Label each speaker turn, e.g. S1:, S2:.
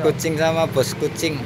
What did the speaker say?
S1: kucing sama bos kucing.